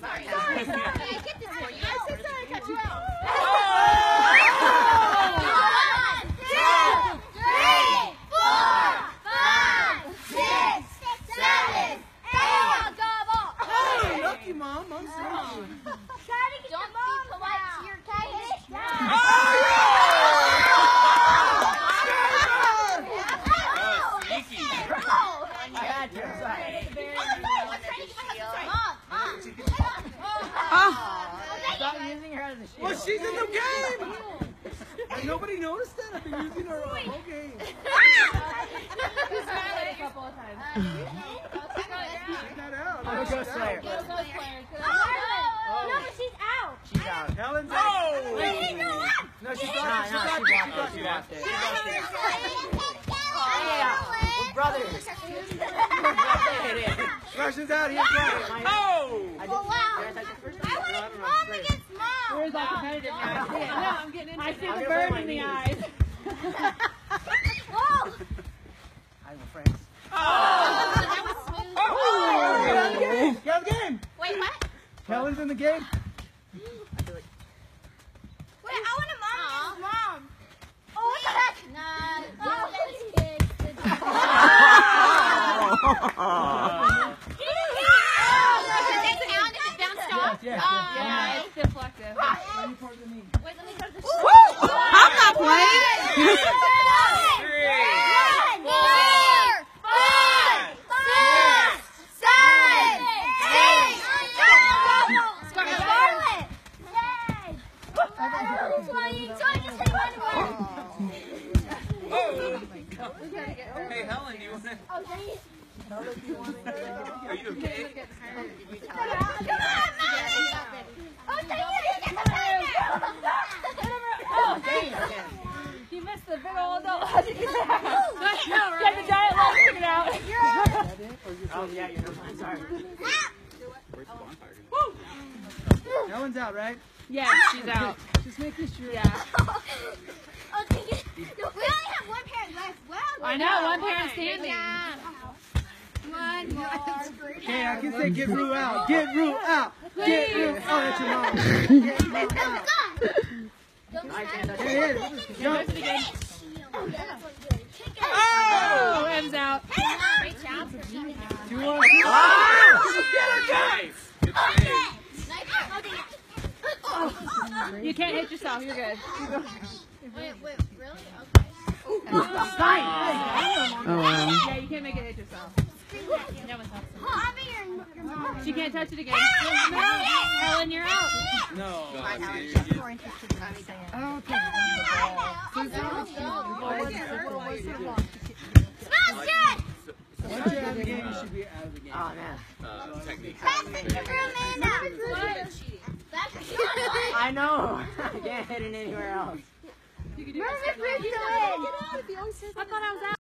sorry. Sorry, sorry. I get this for you. I'm so sorry I cut you out. One, two, three, four, five, six, seven, eight. Gobble. Hey, lucky mom. I'm sorry. Try to get Don't be polite to your cage. Sneaky. I had you. I'm sorry. Stop using her as a shield. Well, she's in the game. Has nobody noticed that? I've been using her all whole game. Check that out. I'm a ghost player. No, but she's out. She's out. Helen's Oh! out. Wait, no, what? No, she Nah, got it. She nah, got she it. blocked it. She blocked it. Yeah. We're brothers. It is. Russian's out. He's. Oh! oh! I Oh, just, wow. did I touch first? I want mom against mom. Where's that competitive now? No, I'm getting into I see the get burn my in the eyes. Whoa. I'm a friend. Oh! That was smooth. Get out of the game. Get out of the game. Wait, what? Helen's in the game. I feel like Wait, I want a mom against mom. Oh, what the heck? Nah. Oh, that's kids. Yes, Yeah, it's deflective. Wait, let me go to the I'm not playing. One, four, five, six, seven, eight, Scarlet. Ten. Twenty. So I just hit one more. Hey, Helen, do you want to? Oh, dang it. Are you okay? Come on, mommy. Oh, dang it. You get the timer. Oh, dang. He missed the big old adult logic in there. Get the giant logic out. Oh yeah, you're not sorry. Helen's out, right? Yeah, ah! she's out. Just making sure. Yeah. Dang it. No, we only have one parent left. Wow. I know, one parent standing. One more. Okay, I can say get Rue out. Get Rue out. Get Rue out. Oh, that's your mom. Get Rue out. I can't touch Here, it. here. Jump. Oh, M's out. Great job. Two on two. Nice. Good save. You can't hit yourself. You're good. Wait, wait, really? Okay. Yeah, you can't make it hit yourself. Oh, I'm in your, your mom. She can't touch it again. Helen, you're out. No. Smash it! Once you're out of the game, you should be out of the game. Oh man. Uh, technique. Pass it to Romana. I know. I can't hit it anywhere else. Mermaid Bridge. I thought I was out.